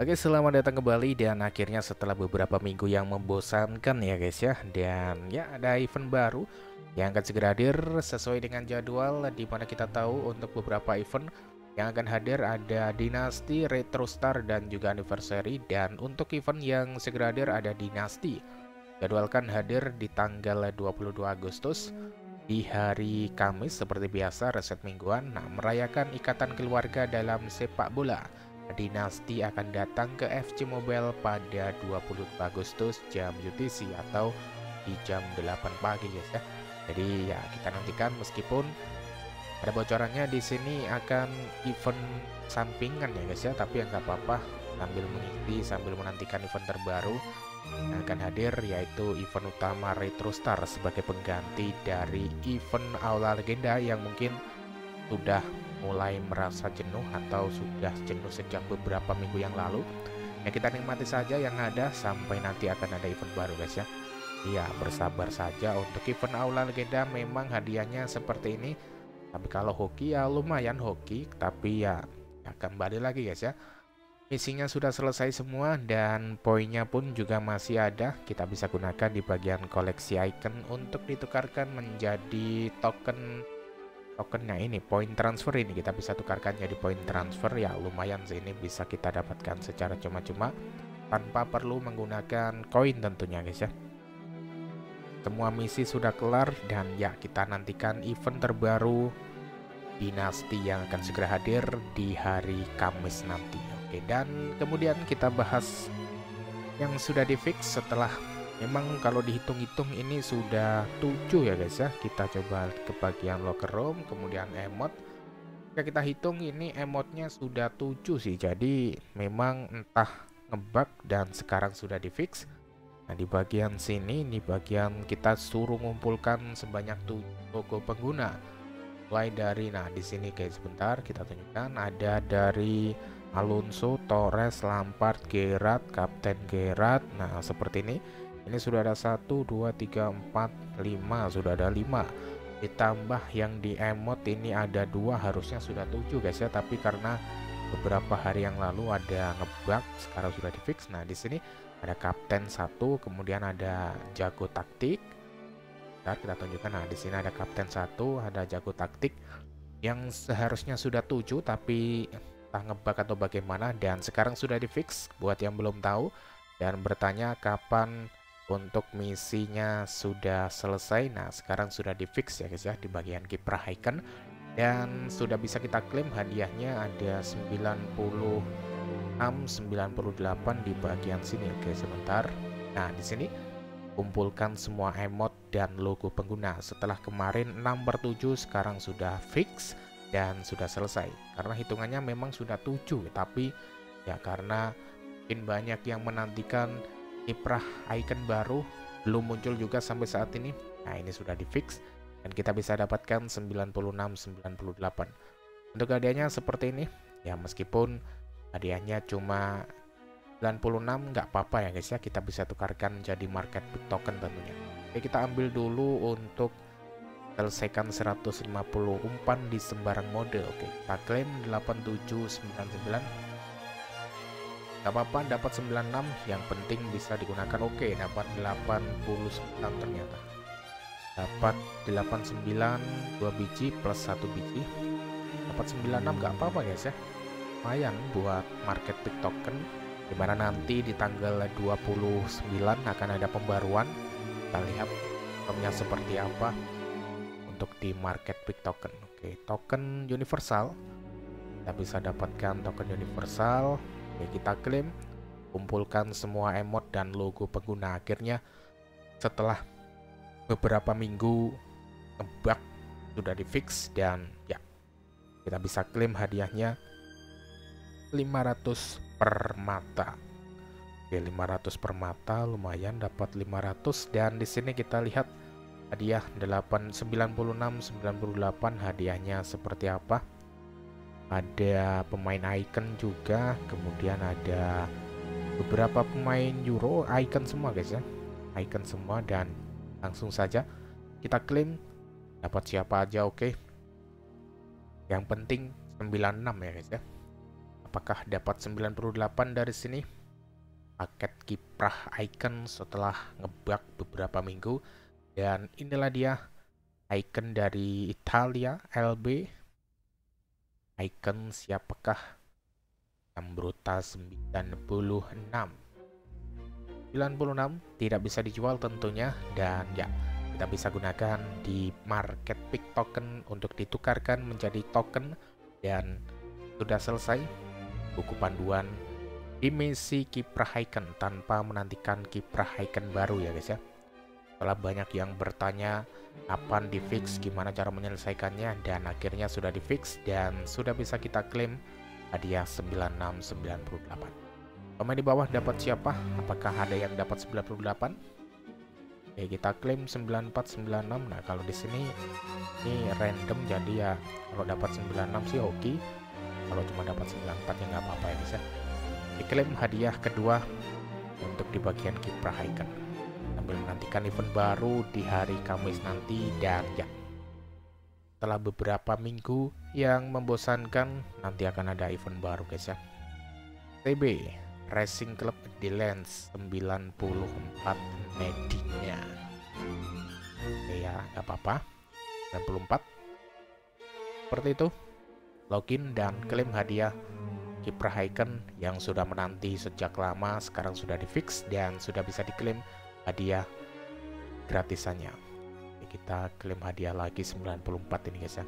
Oke selamat datang kembali dan akhirnya setelah beberapa minggu yang membosankan ya guys ya. Dan ya ada event baru yang akan segera hadir sesuai dengan jadwal Di mana kita tahu untuk beberapa event yang akan hadir ada Dinasti, Retro Star dan juga Anniversary. Dan untuk event yang segera hadir ada Dinasti. Jadwalkan hadir di tanggal 22 Agustus di hari Kamis seperti biasa reset mingguan Nah merayakan ikatan keluarga dalam sepak bola Dinasti akan datang ke FC Mobile pada 20 Agustus jam UTC atau di jam 8 pagi guys ya. Jadi ya kita nantikan meskipun ada bocorannya di sini akan event sampingan ya guys ya, tapi ya nggak apa-apa sambil mengikuti sambil menantikan event terbaru yang akan hadir yaitu event utama Retro Star sebagai pengganti dari event Aula Legenda yang mungkin sudah mulai merasa jenuh atau sudah jenuh sejak beberapa minggu yang lalu ya kita nikmati saja yang ada sampai nanti akan ada event baru guys ya. Iya bersabar saja untuk event Aula Legenda. Memang hadiahnya seperti ini. Tapi kalau hoki ya lumayan hoki. Tapi ya, ya kembali lagi guys ya. Misinya sudah selesai semua dan poinnya pun juga masih ada. Kita bisa gunakan di bagian koleksi icon untuk ditukarkan menjadi token tokennya ini poin transfer ini kita bisa tukarkan jadi poin transfer. Ya lumayan sih ini bisa kita dapatkan secara cuma-cuma tanpa perlu menggunakan koin tentunya guys ya. Semua misi sudah kelar dan ya kita nantikan event terbaru dinasti yang akan segera hadir di hari Kamis nanti. Oke dan kemudian kita bahas yang sudah di fix setelah memang kalau dihitung-hitung ini sudah 7 ya guys ya. Kita coba ke bagian locker room kemudian emot. Jika kita hitung ini emotnya sudah 7 sih. Jadi memang entah ngebug dan sekarang sudah di fix nah di bagian sini di bagian kita suruh ngumpulkan sebanyak 7 logo pengguna. Mulai dari nah di sini guys sebentar. Kita tunjukkan ada dari Alonso, Torres, Lampard, Gerrard, Kapten Gerrard. Nah seperti ini ini sudah ada 1 2 3 4 5 sudah ada 5 ditambah yang di emot ini ada dua harusnya sudah 7 guys ya. Tapi karena beberapa hari yang lalu ada ngebug sekarang sudah di fix nah di sini ada kapten satu kemudian ada jago taktik. Bentar, kita tunjukkan. Nah di sini ada kapten satu ada jago taktik yang seharusnya sudah 7 tapi entah ngebug atau bagaimana. Dan sekarang sudah di fix buat yang belum tahu. Dan bertanya kapan untuk misinya sudah selesai. Nah sekarang sudah di fix ya guys ya di bagian kiprah icon. Dan sudah bisa kita klaim hadiahnya ada 96 98 di bagian sini. Oke sebentar. Nah di sini kumpulkan semua emot dan logo pengguna. Setelah kemarin 6 per 7 sekarang sudah fix dan sudah selesai. Karena hitungannya memang sudah 7 tapi ya karena mungkin banyak yang menantikan kiprah icon baru belum muncul juga sampai saat ini. Nah ini sudah di fix dan kita bisa dapatkan 96 98 untuk hadiahnya seperti ini. Ya meskipun hadiahnya cuma 96 nggak apa-apa ya guys ya. Kita bisa tukarkan jadi market token tentunya. Oke kita ambil dulu untuk selesaikan 150 umpan di sembarang mode. Oke kita klaim 8799 Gak apa-apa dapat 96 yang penting bisa digunakan. Oke okay, dapat 89 ternyata. Dapat 89 2 biji plus 1 biji. Dapat 96 gak apa-apa guys ya. Lumayan buat market pick token di mana nanti di tanggal 29 akan ada pembaruan. Kita lihat tokennya seperti apa untuk di market pick token oke token universal. Kita bisa dapatkan token universal Oke, kita klaim, kumpulkan semua emot dan logo pengguna. Akhirnya setelah beberapa minggu ngebug sudah di fix dan ya kita bisa klaim hadiahnya 500 per mata. Oke, 500 per mata lumayan dapat 500 dan di sini kita lihat hadiah 896 98 hadiahnya seperti apa ada pemain icon juga kemudian ada beberapa pemain Euro icon semua guys ya. Icon semua dan langsung saja kita klaim dapat siapa aja oke. Okay. yang penting 96 ya guys ya. Apakah dapat 98 dari sini? Paket kiprah icon setelah ngebug beberapa minggu. Dan inilah dia icon dari Italia LB icon siapakah? Ambruta 96 96 tidak bisa dijual tentunya dan ya kita bisa gunakan di market pick token untuk ditukarkan menjadi token dan sudah selesai buku panduan misi kiprah icon tanpa menantikan kiprah icon baru ya guys ya. Setelah banyak yang bertanya kapan di fix gimana cara menyelesaikannya dan akhirnya sudah di fix dan sudah bisa kita klaim hadiah 9698 komen di bawah dapat siapa? Apakah ada yang dapat 98 Oke kita klaim 9496 nah kalau di sini ini random jadi ya kalau dapat 96 sih oke. Kalau cuma dapat 94 ya nggak apa-apa ya ya diklaim hadiah kedua untuk di bagian kiprah icon sambil menantikan event baru di hari Kamis nanti dan ya. Setelah beberapa minggu yang membosankan nanti akan ada event baru guys ya. TB Racing Club di Lens 94 medinya. Oke ya nggak apa-apa. 94 seperti itu login dan klaim hadiah kiprah icon yang sudah menanti sejak lama sekarang sudah di fix dan sudah bisa diklaim hadiah gratisannya. Kita klaim hadiah lagi 94 ini guys ya